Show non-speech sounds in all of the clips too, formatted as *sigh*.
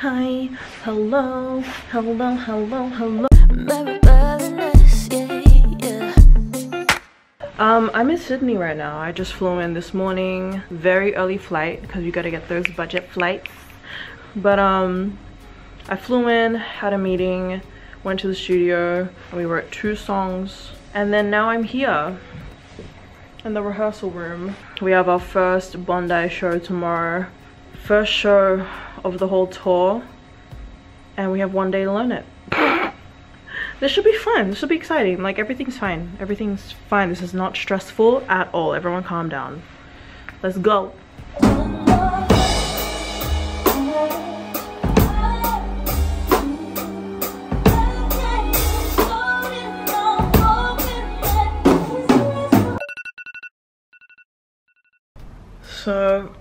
Hi, hello, hello, hello, hello. Um, I'm in Sydney right now. I just flew in this morning. Very early flight because you gotta get those budget flights. But um, I flew in, had a meeting, went to the studio, we wrote two songs. And then now I'm here in the rehearsal room. We have our first Bondi show tomorrow. First show of the whole tour. And we have one day to learn it. *laughs* this should be fun. This should be exciting. Like everything's fine. Everything's fine. This is not stressful at all. Everyone calm down. Let's go. So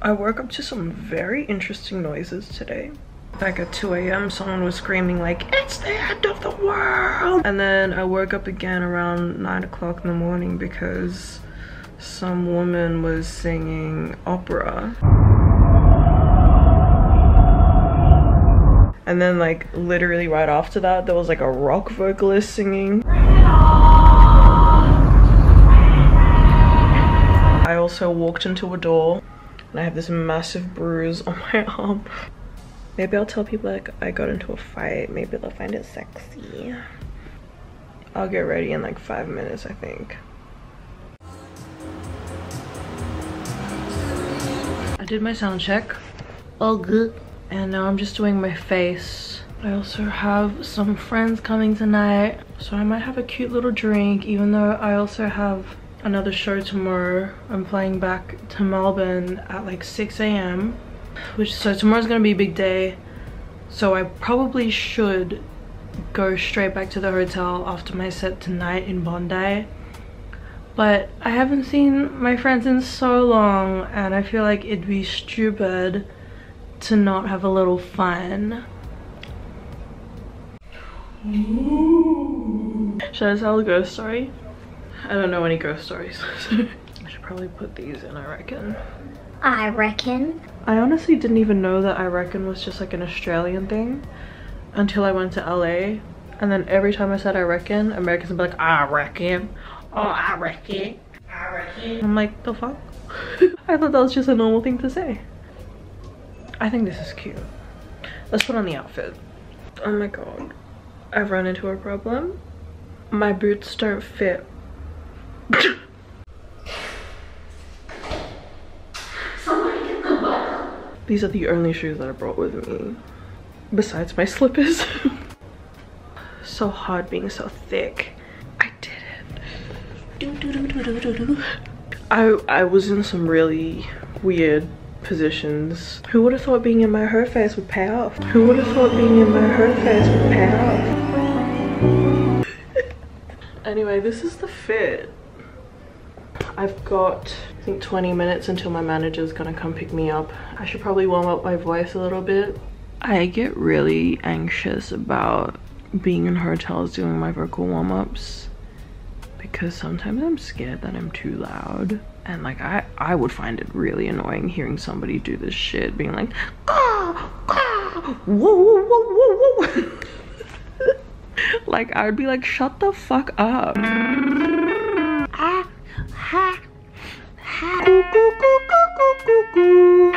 I woke up to some very interesting noises today. Back at 2 a.m. someone was screaming like, it's the end of the world! And then I woke up again around 9 o'clock in the morning because some woman was singing opera. And then like literally right after that there was like a rock vocalist singing. I also walked into a door and I have this massive bruise on my *laughs* arm. Maybe I'll tell people like I got into a fight. Maybe they'll find it sexy. I'll get ready in like five minutes, I think. I did my sound check. All good. And now I'm just doing my face. I also have some friends coming tonight. So I might have a cute little drink even though I also have another show tomorrow. I'm flying back to Melbourne at like 6 a.m. Which so tomorrow's gonna be a big day. So I probably should go straight back to the hotel after my set tonight in Bondi. But I haven't seen my friends in so long and I feel like it'd be stupid to not have a little fun. Should I tell a ghost story? I don't know any ghost stories. *laughs* I should probably put these in, I reckon. I reckon. I honestly didn't even know that I reckon was just like an Australian thing until I went to LA. And then every time I said I reckon, Americans would be like, I reckon. Oh, I reckon. I reckon. I'm like, the fuck? *laughs* I thought that was just a normal thing to say. I think this is cute. Let's put on the outfit. Oh my god. I've run into a problem. My boots don't fit These are the only shoes that I brought with me. Besides my slippers. *laughs* so hard being so thick. I did it. Do, do, do, I, I was in some really weird positions. Who would have thought being in my her face would pay off? Who would have thought being in my her face would pay off? *laughs* anyway, this is the fit. I've got, I think 20 minutes until my manager's gonna come pick me up. I should probably warm up my voice a little bit. I get really anxious about being in hotels doing my vocal warm-ups because sometimes I'm scared that I'm too loud. And like, I, I would find it really annoying hearing somebody do this shit, being like, ah, ah, whoa, whoa, whoa, whoa, whoa. *laughs* like, I would be like, shut the fuck up. Ha, ha. Coo, coo, coo, coo, coo, coo,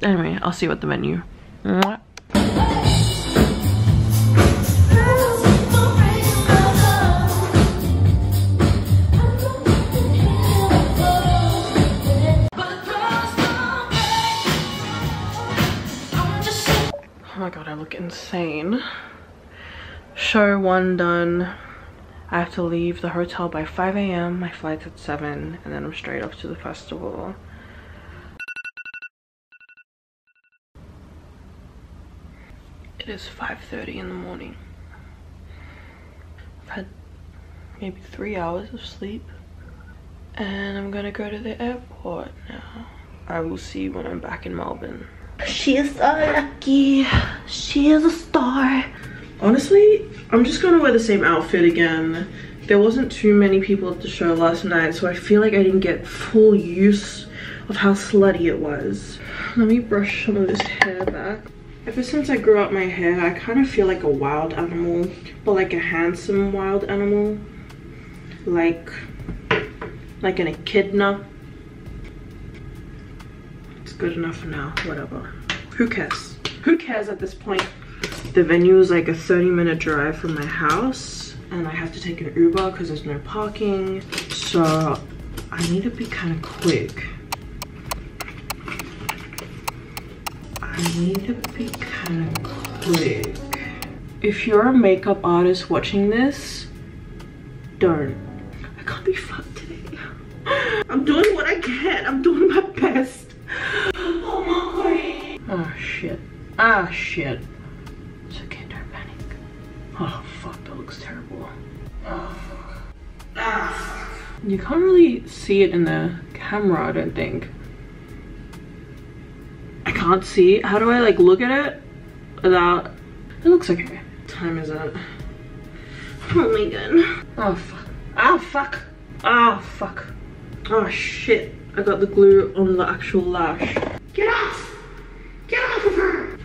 anyway, I'll see you at the menu. Mwah. Oh my god, I look insane show one done. I have to leave the hotel by 5 a.m my flight's at 7 and then i'm straight off to the festival. It is 5:30 in the morning. I've had maybe three hours of sleep and i'm gonna go to the airport now. I will see when i'm back in melbourne. She is so lucky. She is a star honestly i'm just gonna wear the same outfit again there wasn't too many people at the show last night so i feel like i didn't get full use of how slutty it was. Let me brush some of this hair back. Ever since I grew out my hair, I kind of feel like a wild animal, but like a handsome wild animal. Like, like an echidna. It's good enough for now, whatever. Who cares? Who cares at this point? The venue is like a 30 minute drive from my house and I have to take an Uber because there's no parking. So I need to be kind of quick. I need to be kind of quick. If you're a makeup artist watching this, don't. I can't be fucked today. *laughs* I'm doing what I can. I'm doing my best. Oh my god. Oh shit. Ah shit. You can't really see it in the camera, I don't think. I can't see. How do I like look at it without? It looks okay. What time is it? Oh my god. Oh fuck. Oh fuck. Oh fuck. Oh shit. I got the glue on the actual lash. Get off! Get off of her!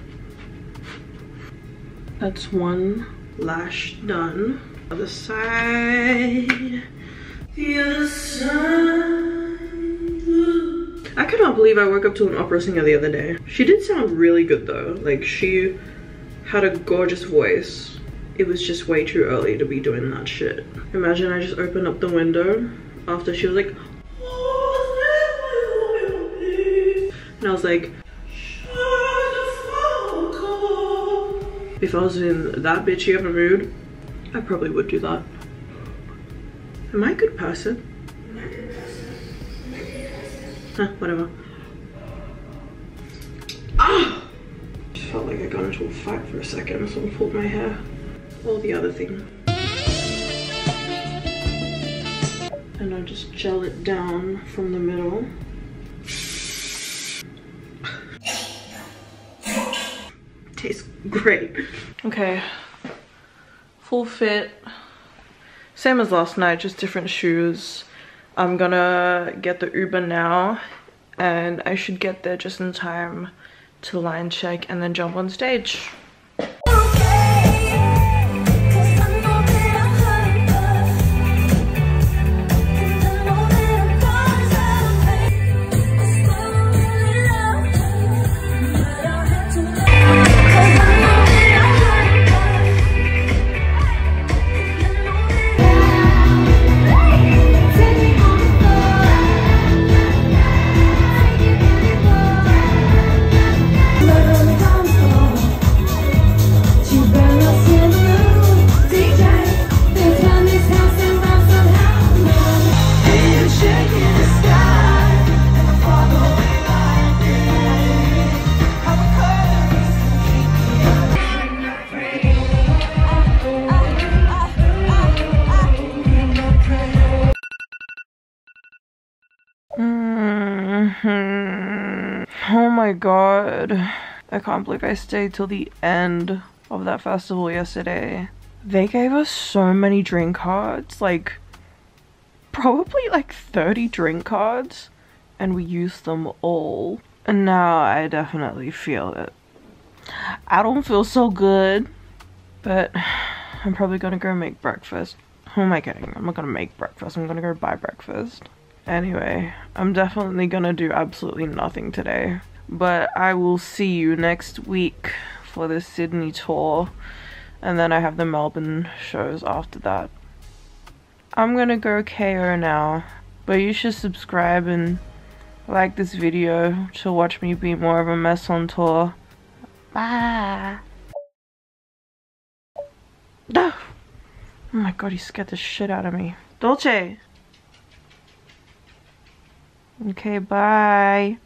That's one lash done. Other side. I cannot believe I woke up to an opera singer the other day. She did sound really good though. Like she had a gorgeous voice. It was just way too early to be doing that shit. Imagine I just opened up the window after she was like, and I was like, if I was in that bitchy of a mood, I probably would do that. Am I a good person? Huh, whatever. Ah! Just felt like I got into a fight for a second. Someone pulled my hair. All the other thing. And I'll just gel it down from the middle. Tastes great. Okay. Full fit. Same as last night, just different shoes. I'm gonna get the Uber now and I should get there just in time to line check and then jump on stage. Hmm. Oh my god. I can't believe I stayed till the end of that festival yesterday. They gave us so many drink cards, like probably like 30 drink cards, and we used them all. And now I definitely feel it. I don't feel so good, but I'm probably gonna go make breakfast. Who am I kidding? I'm not gonna make breakfast, I'm gonna go buy breakfast. Anyway, I'm definitely gonna do absolutely nothing today. But I will see you next week for the Sydney tour. And then I have the Melbourne shows after that. I'm gonna go KO now. But you should subscribe and like this video to watch me be more of a mess on tour. Bye! *sighs* Oh my god, he scared the shit out of me. Dolce! Okay, bye.